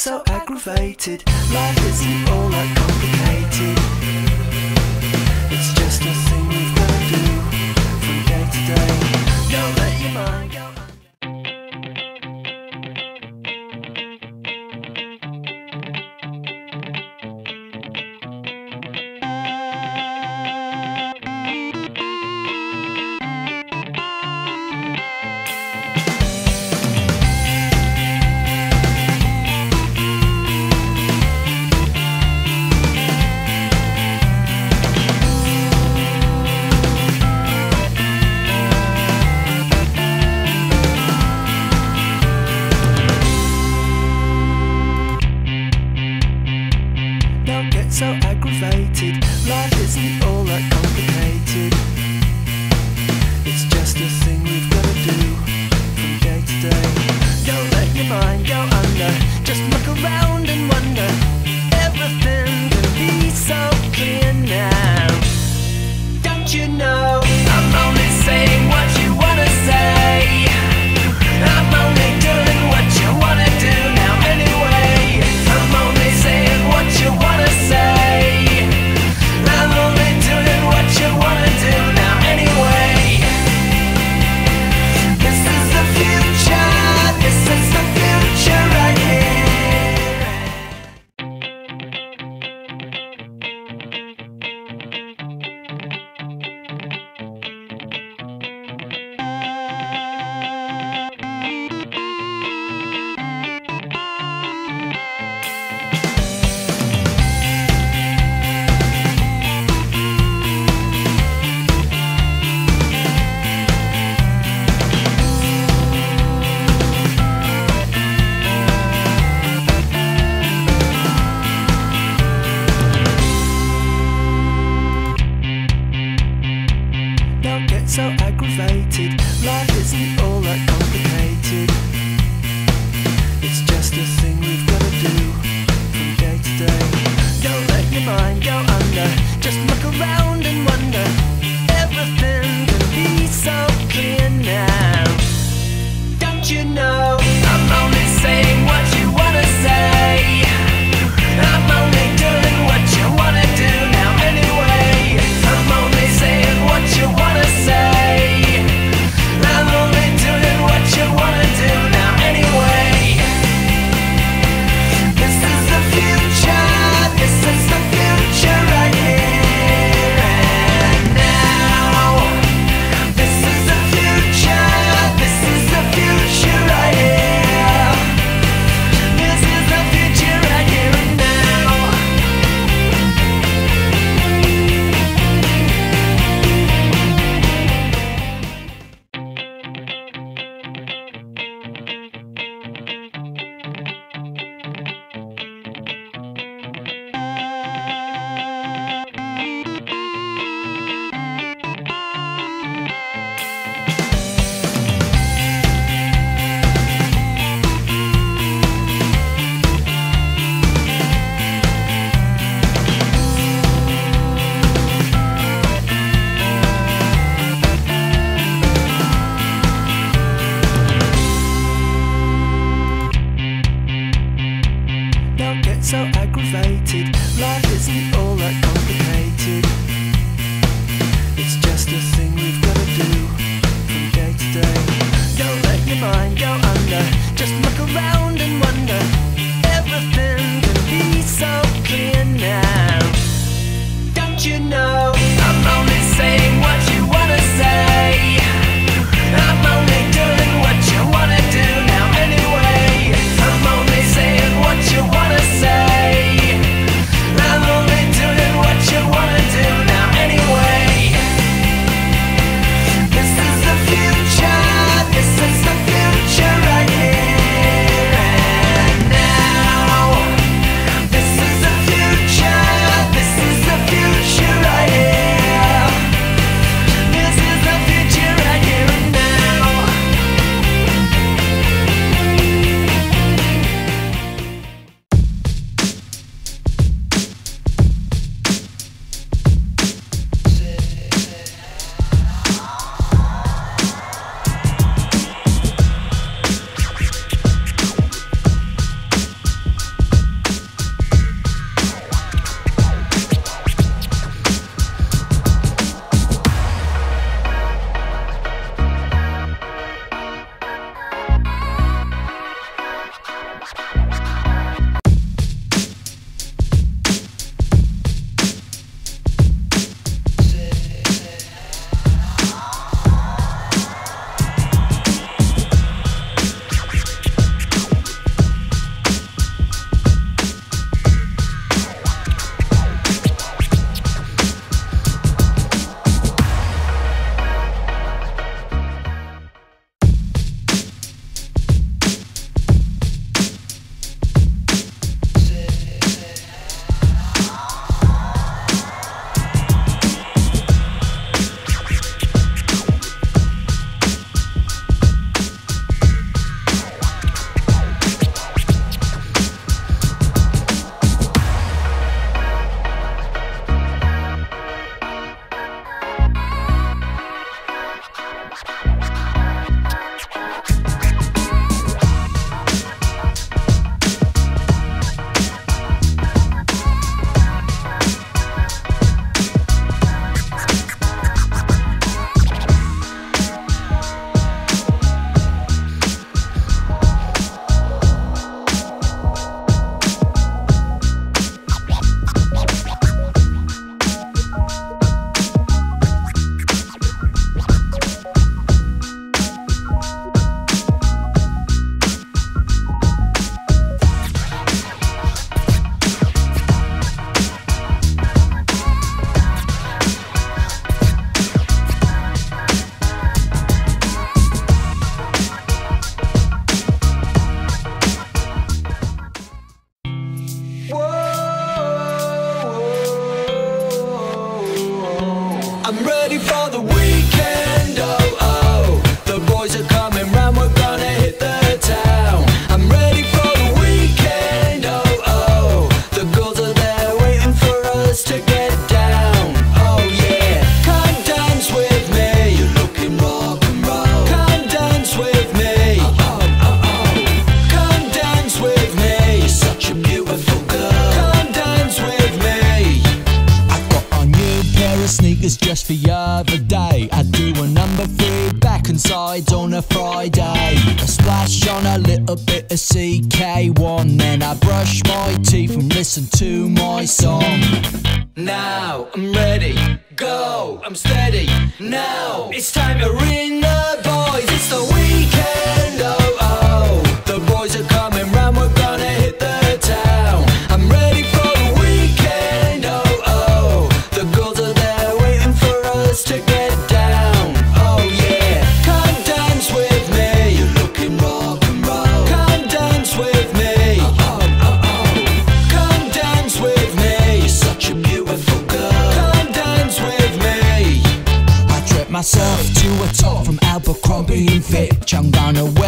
so aggravated. Life isn't all that complicated. It's just a thing we've got to do from day to day. Don't let your mind go. so aggravated. Life is the mind go under Just look around and wonder. Everything can be so clear now. Don't you know? I'm ready for listen to my song. Now I'm ready, go, I'm steady. Now it's time to ring the. I'm gonna